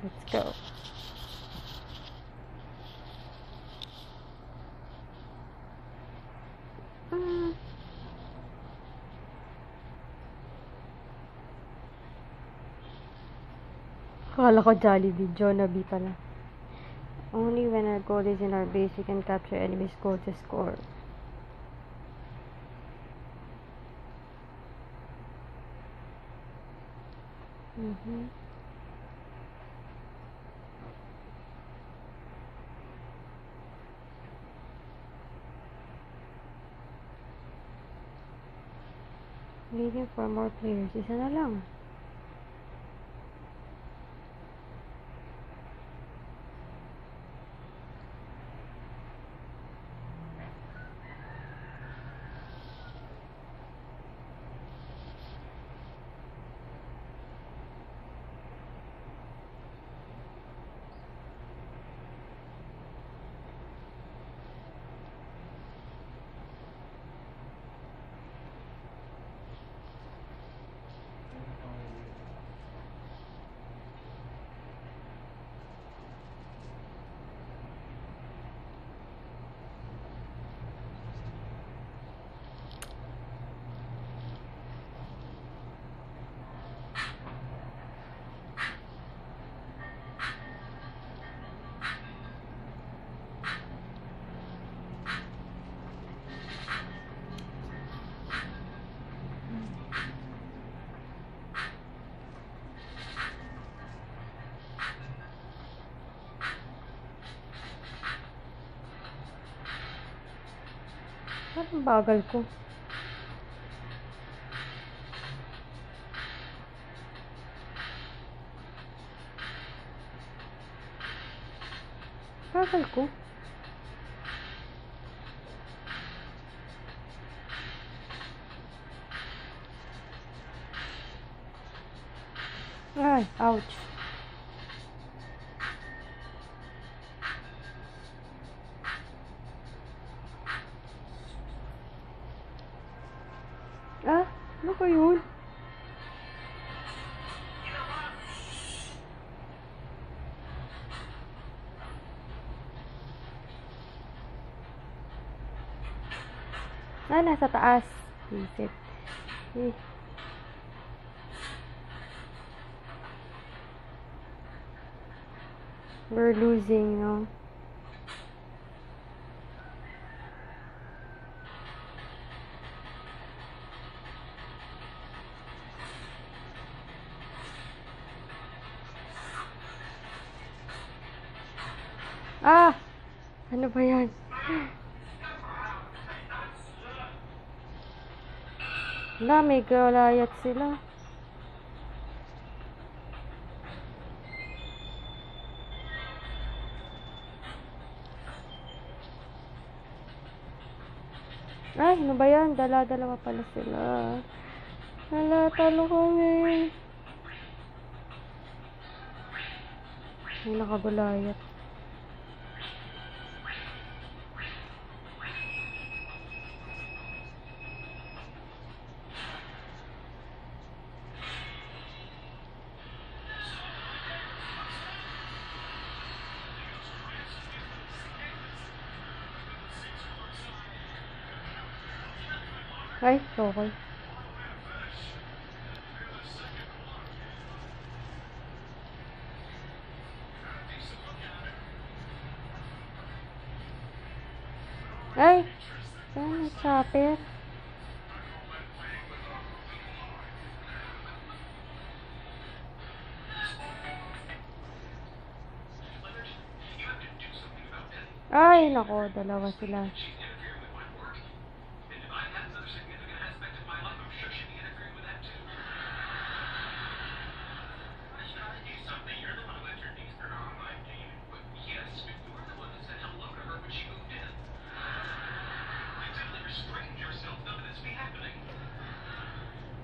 Let's go. Mm. Ko. Jollibee pala. Only when our goal is in our base, we can capture enemy's goal to score. Mm-hmm. Waiting for more players. Isa na lang. बागल को पागल को Ай, ауч. Ah, ano ba yun? Ah, nasa taas. Isip. Eh. We're losing, no? Ah! Ano ba yan? Wala, may galayat sila. Ay, ano ba yan? Dala-dalawa pala sila. Hala, talo kami. May nakagulayat. Ay, okay. Ay! Ano, chopper? Ay, nako, dalawa sila.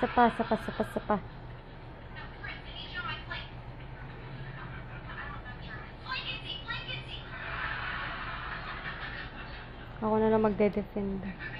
Isa pa, isa pa. Ako na lang magde-defender.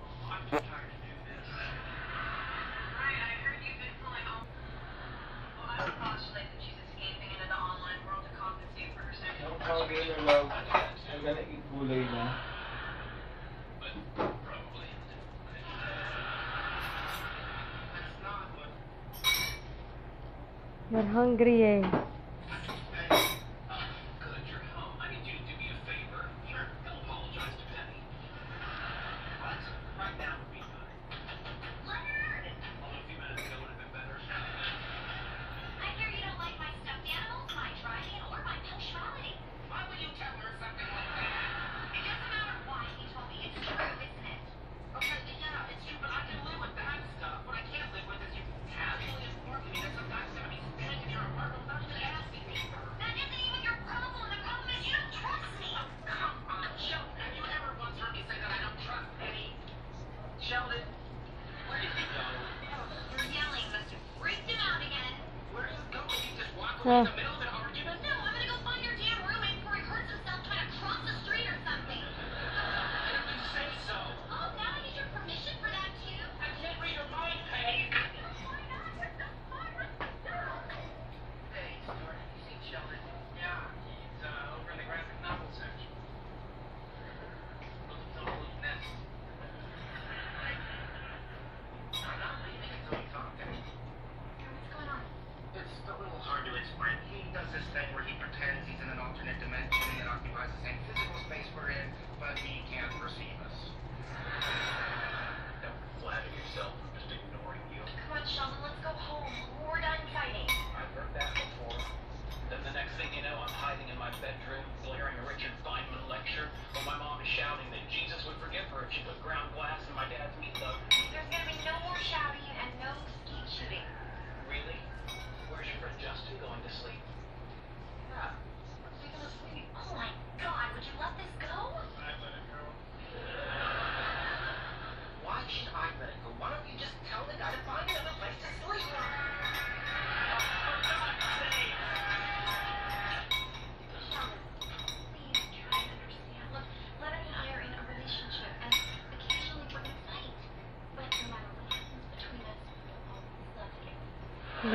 We're hungry, eh? 嗯。